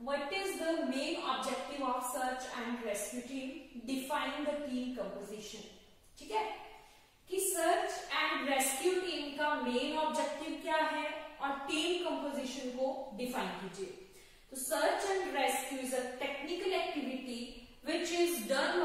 What is the main objective of search and rescue team? Define the team composition. ठीक है कि search and rescue team का main objective क्या है और टीम कंपोजिशन को डिफाइन कीजिए तो search and rescue is a technical activity which is done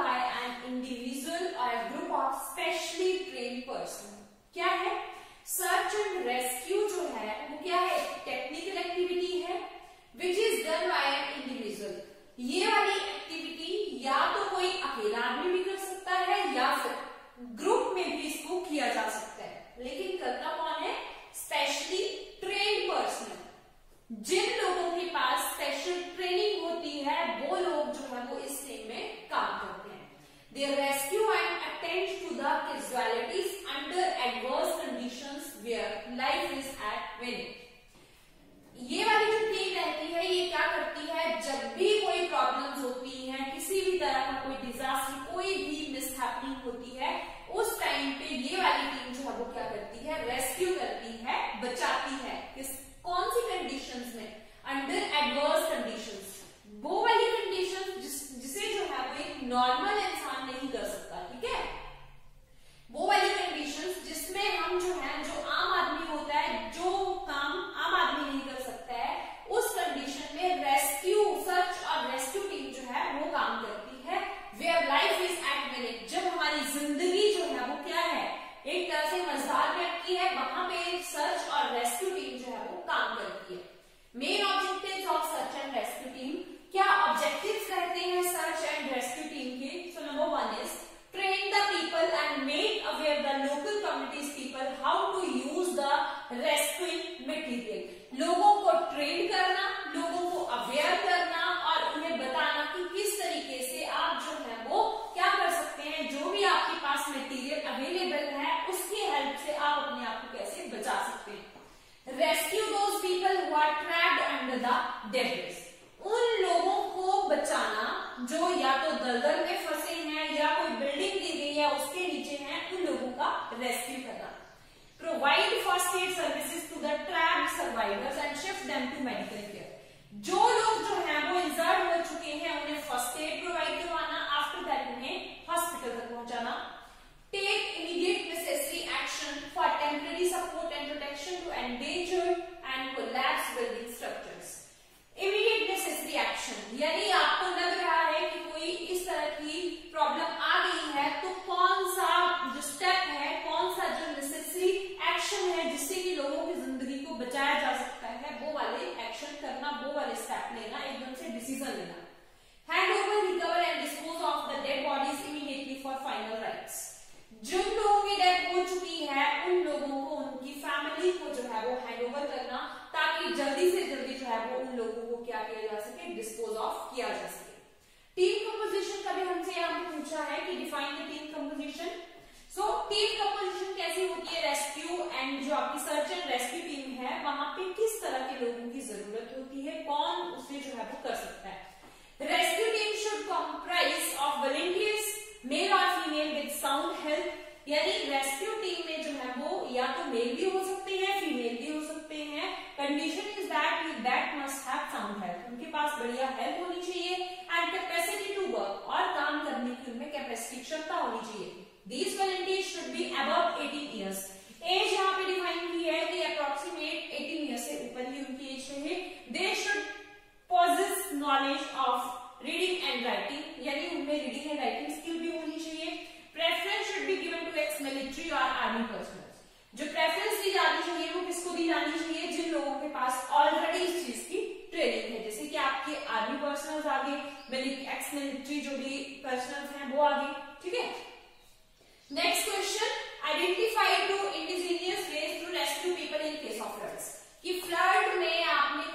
the debris उन लोगों को बचाना जो या तो दलदल में फंसे हैं या कोई बिल्डिंग दी गई है, उसके नीचे हैं, उन लोगों का रेस्क्यू करना। Provide first aid services to the trap survivors and shift them to medical care जो लोग जो हैं, वो इंजर्ड हो चुके हैं, उन्हें फ़र्स्ट एड प्रोवाइड ऑफ़ किया जा सके। टीम कंपोजिशन का भी हमसे यहाँ पे पूछा है condition is that that must have sound health उनके पास बढ़िया हेल्थ होनी चाहिए एंड कैपेसिटी टू वर्क और काम करने की उनमें कैपेसिटी क्षमता होनी चाहिए। These volunteer should be above 18 years age यहाँ पे डिफाइन की है कि अप्रोक्सीमेट 18 ईयर से ऊपर ही उनकी एज है they should possess knowledge of reading and writing यानी उनमें रीडिंग एंड राइटिंग स्किल भी होनी चाहिए। Preference should be given to ex military और आर्मी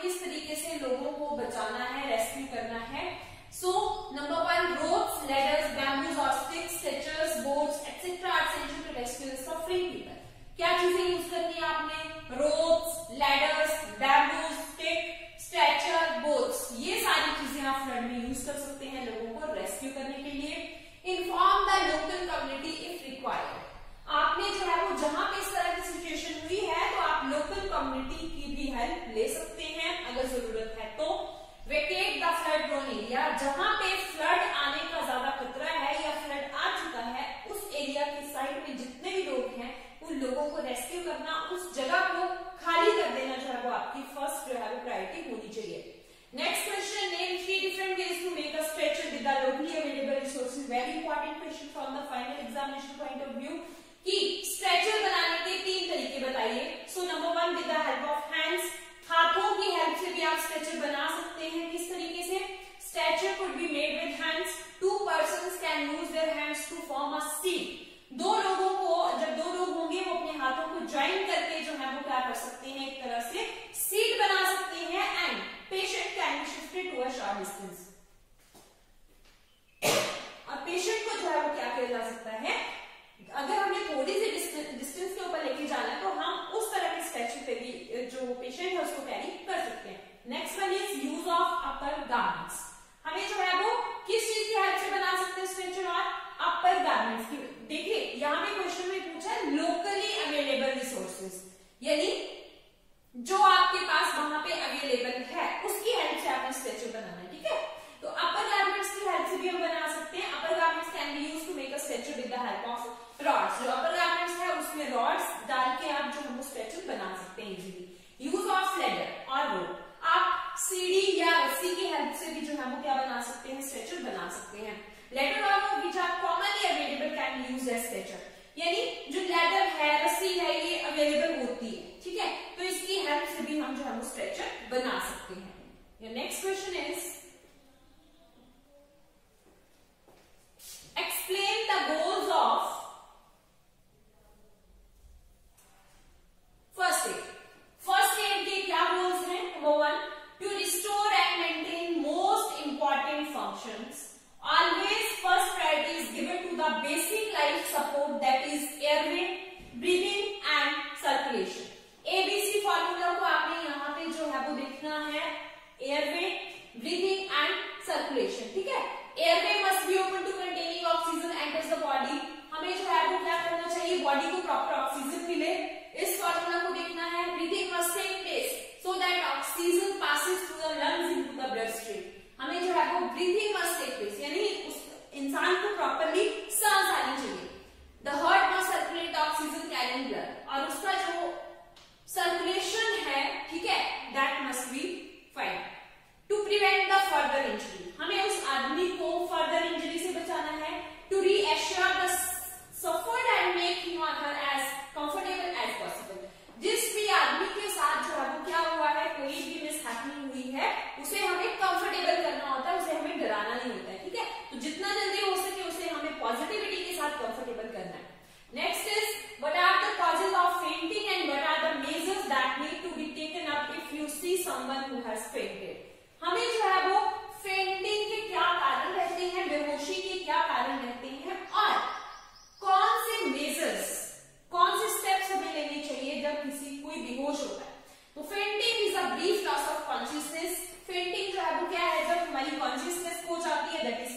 किस तरीके से लोगों को बचाना है रेस्क्यू करना है। So number one ropes ladders bamboos और sticks stretchers boards etcetera are essential to rescue suffering people क्या चीज़ें यूज़ करनी है आपने? Ropes ladders bamboos stick stretcher boards ये सारी चीज़ें आप फ्लड में यूज़ कर सकते हैं लोगों को रेस्क्यू करने के लिए। इन्फॉर्म फ़र्स्ट जो है वो प्रायोरिटी होनी चाहिए। Next question name three different ways to make a stretcher with the locally available resources. Very important question from the final examination point of view कि स्ट्रेचर बनाने के तीन तरीके बताइए। So number one with the help of hands हाथों की help से भी आप स्ट्रेचर बना सकते हैं किस तरीके से? Stretcher could be made with hands two person can use their hands to form a seat दो लोगों को जब दो लोग होंगे वो अपने हाथों को ज्वाइन करके जो है वो क्या कर सकते हैं एक तरह से सीट बना सकते हैं and patient can be shifted to a short distance और पेशेंट को जो है वो क्या किया जा सकता है अगर हमें थोड़ी सी डिस्टेंस के ऊपर लेके जाना है तो हम उस तरह के स्ट्रेचिंग पे भी जो पेशेंट है उसको कैरी कर सकते हैं next one is use of upper garments हमें जो है वो किस चीज़ की हेल्प से बना सकते हैं स्ट्रेचर और अपर गार्मेंट्स की देखिए यहाँ पे क्वेश्चन में पूछा है लोकली अवेलेबल रिसोर्सेज यानी जो आपके पास वहाँ पे अवेलेबल है उसकी हेल्प से आपने स्ट्रेचर बनाना है ठीक है तो अपर गार्मेंट्स की हेल्प से भी हम बना सकते हैं upper garments can be use to make of rods जो अपर गार्मेंट्स है, उसमें रॉड्स डाल के आप जो है स्ट्रेचर बना सकते हैं इजीली यूज़ ऑफ़ स्लेडर और रोप आप सीढ़ी या रस्सी की हेल्प से भी जो है वो क्या बना सकते हैं? स्ट्रेचर बना सकते हैं। Leather rope which are commonly available can use as stretcher यानी जो लेदर है, रस्सी है, ये अवेलेबल होती है। ठीक है? तो इसकी हेल्प से भी हम जो है वो स्ट्रेचर बना सकते हैं। Next question is explain the goals of first aid first aid के क्या गोल्स हैं number one to restore and maintain most important functions always first priority is given to the basic life support that is airway breathing and formula को आपने यहाँ पे जो है वो देखना है एयरवे ब्रीदिंग एंड सर्कुलेशन ठीक है? Airway must be open to containing oxygen enters the body हमें जो है वो क्या करना चाहिए? बॉडी को प्रॉपर ऑक्सीजन मिले। इस फॉर्मूला को देखना है। Breathing must take place so that oxygen passes through the lungs into the blood stream हमें जो है वो ब्रीथिंग मस्ट टेक प्लेस यानी उस इंसान को प्रॉपरली सांस आनी चाहिए the heart must circulate oxygen carrying और उसका जो सर्कुलेशन है, ठीक है that must be fine to prevent the further injury हमें उस आदमी को फर्दर इंजरी से बचाना है. To reassure the suffered and make him or her as comfortable as possible जिस भी आदमी के साथ जो है वो क्या हुआ है कोई भी मिस हुई है उसे हमें कंफर्टेबल करना होता है उसे हमें डराना नहीं होता है ठीक है तो जितना जल्दी हो सके उसे हमें पॉजिटिविटी के साथ कंफर्टेबल करना है next is what are the causes of fainting and what are the measures that need to be taken up if you who has fainted. हमें जो है वो फेंटिंग के क्या कारण रहते हैं, बेहोशी के क्या कारण रहते हैं, और कौन से मेजर्स कौन से स्टेप्स हमें लेने चाहिए जब किसी, कोई बेहोश होता है? तो fainting is a brief loss of consciousness fainting जो है वो क्या है? जब हमारी कॉन्शियसनेस खो जाती है दैट इज़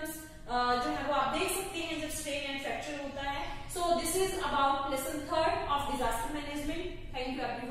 सिम्टम्स uh, जो है वो आप देख सकते हैं जब स्ट्रेन एंड फ्रैक्चर होता है। So this is about lesson third of disaster management thank you every